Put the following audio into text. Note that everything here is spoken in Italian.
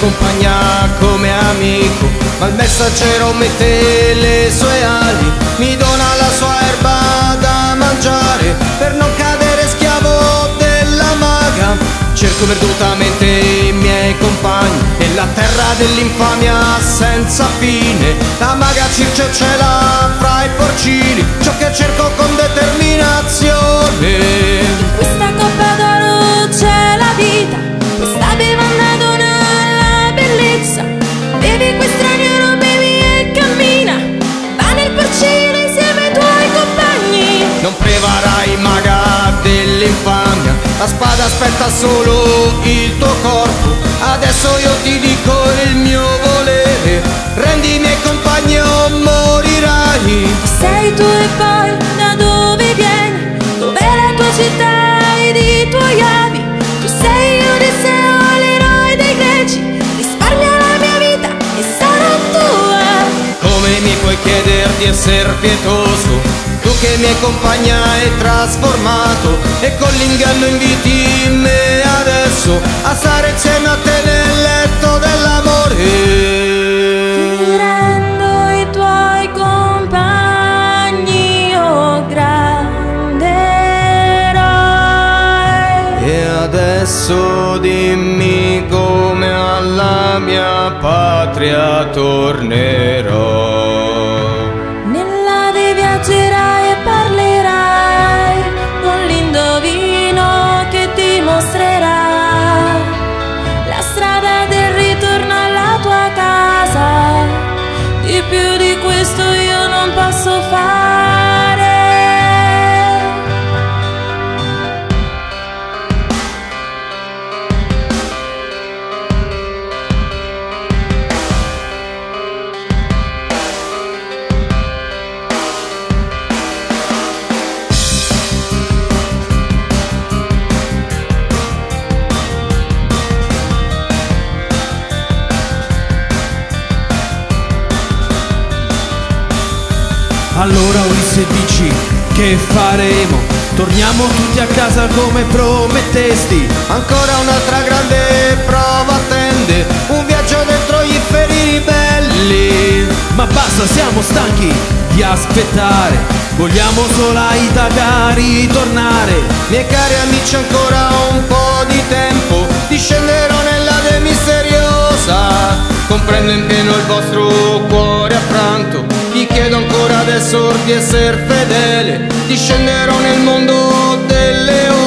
accompagna come amico, ma il messaggero mette le sue ali, mi dona la sua erba da mangiare per non cadere schiavo della maga. Cerco perdutamente i miei compagni e la terra dell'infamia senza fine. La maga circecela fra i porcini, ciò che cerco con determinazione. La spada aspetta solo il tuo corpo. Adesso io ti dico il mio volere, rendi i miei compagni o morirai. Sei tu e poi da dove vieni? Dov'è la tua città ed i tuoi avi? Tu sei Odisseo, l'eroe dei greci. Risparmia la mia vita e sarà tua. Come mi puoi chieder di essere pietoso? Tu che mi accompagna e trasformato e con l'inganno inviti me adesso a stare insieme a te nel letto dell'amore. Ti rendo i tuoi compagni, oh grande eroe. E adesso dimmi come alla mia patria tornerò. Allora Ulisse dici che faremo? Torniamo tutti a casa come promettesti. Ancora un'altra grande prova attende, un viaggio dentro gli inferi ribelli. Ma basta, siamo stanchi di aspettare. Vogliamo solo a Itaca ritornare Miei cari amici ancora un po' di tempo. Discenderò nell'Ade misteriosa Comprendo in pieno il vostro ancora adesso di essere fedele Discenderò nel mondo delle ore